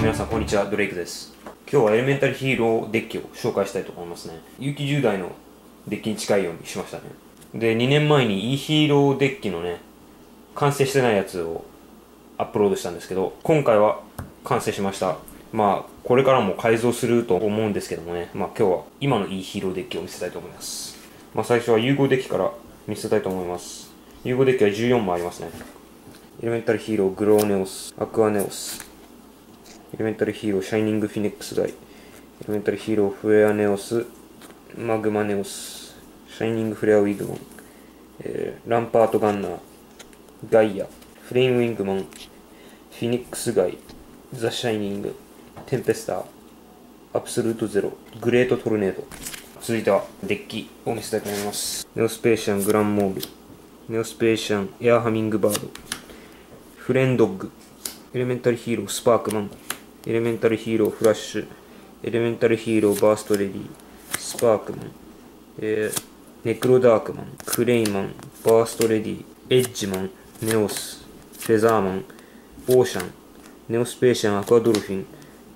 皆さんこんにちはドレイクです。今日はエレメンタルヒーローデッキを紹介したいと思いますね。有機10代のデッキに近いようにしましたね。で2年前に e ヒーローデッキのね完成してないやつをアップロードしたんですけど今回は完成しました。まあこれからも改造すると思うんですけどもね。まあ今日は今の e ヒーローデッキを見せたいと思います。まあ最初は融合デッキから見せたいと思います。融合デッキは14もありますね。エレメンタルヒーローグローネオスアクアネオス。エレメンタルヒーローシャイニングフェニックスガイエレメンタルヒーローフレアネオスマグマネオスシャイニングフレアウィングマン、えー、ランパートガンナーガイアフレイムウィングマンフェニックスガイザ・シャイニングテンペスターアブソルートゼログレートトルネード続いてはデッキを見せたいと思います。ネオスペーシャングランモールネオスペーシャンエアハミングバードフレンドッグエレメンタルヒーロースパークマンエレメンタルヒーローフラッシュエレメンタルヒーローバーストレディスパークマン、えー、ネクロダークマンクレイマンバーストレディエッジマンネオスフェザーマンオーシャンネオスペーシャンアクアドルフィン、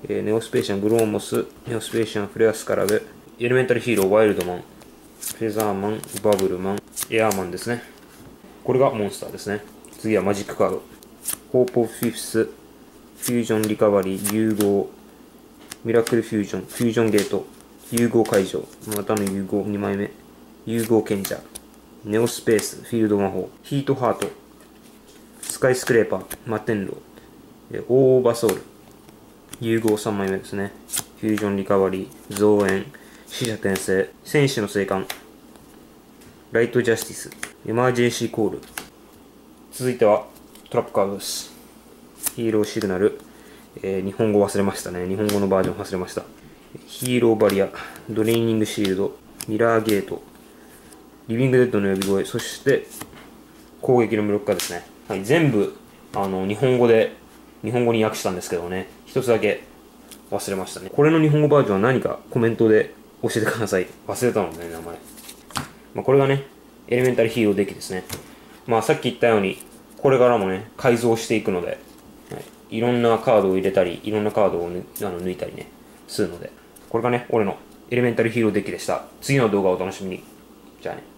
えー、ネオスペーシャングローモスネオスペーシャンフレアスカラベエレメンタルヒーローワイルドマンフェザーマンバブルマンエアーマンですね。これがモンスターですね。次はマジックカード。ホープオフィフスフュージョンリカバリー、融合、ミラクルフュージョン、フュージョンゲート、融合会場、またの融合2枚目、融合賢者、ネオスペース、フィールド魔法、ヒートハート、スカイスクレーパー、マテンロー、オーバーソウル、融合3枚目ですね。フュージョンリカバリー、増援、死者転生、戦士の生還、ライトジャスティス、エマージェンシーコール。続いてはトラップカードです。ヒーローシグナル、えー、日本語忘れましたね。日本語のバージョン忘れました。ヒーローバリア、ドレーニングシールド、ミラーゲート、リビングデッドの呼び声、そして攻撃のブロッカーですね。はい、全部あの日本語で、日本語に訳したんですけどね、一つだけ忘れましたね。これの日本語バージョンは何かコメントで教えてください。忘れたのね、名前。まあ、これがね、エレメンタルヒーローデッキですね。まあさっき言ったように、これからもね、改造していくので、いろんなカードを入れたり、いろんなカードをあの抜いたりね、するので、これがね、俺のエレメンタルヒーローデッキでした。次の動画をお楽しみに。じゃあね。